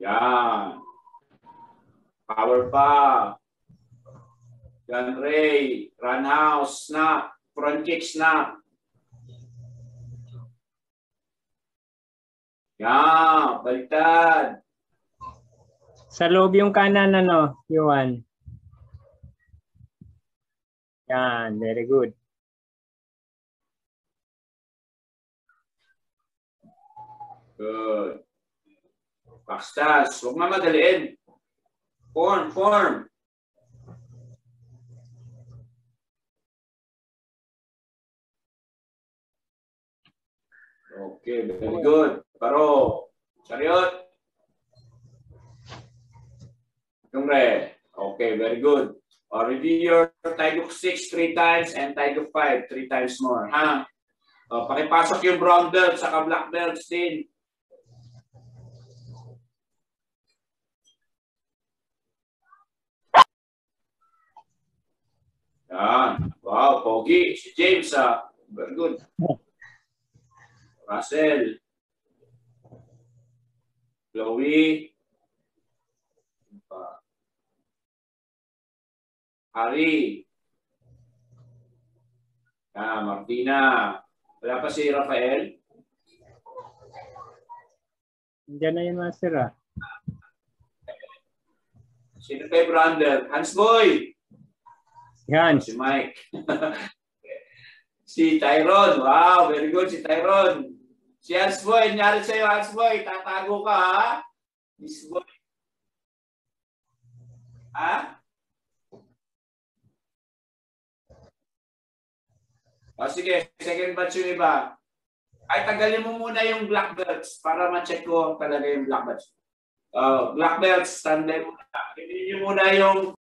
Yan. Power pa. Gun Ray. Run house. Snap. Front kick snap. Yan. Baliktad. Sa loob yung kanan, ano, Yuan. Yan, very good. Good. Backstas. Huwag mamadaliin. Form, form. Okay, very good. Paro. Chariot. Tungre. Okay, very good. Or review your Taiguk 6 three times and Taiguk 5 three times more. Ha? O, pakipasok yung brown belt sa black belts din. Yan. Wow, pogi. Si James, ah. Very good. Russell. Chloe. Harry. Ah, Martina. Wala pa si Rafael? Diyan na yun, Master, ah. Sino kay Brander? Hans Boy. Yan. Si Mike. si Tyron. Wow, very good si Tyron. Si Hans Boy, nangyari sa'yo Hans Boy. Tatago ka ha? Hans Boy. Ha? O sige, second batch yung iba. Ay, tagalin mo muna yung black belts para ma-check ko talaga yung black belts. Uh, black belts, standby muna. Hindi muna yung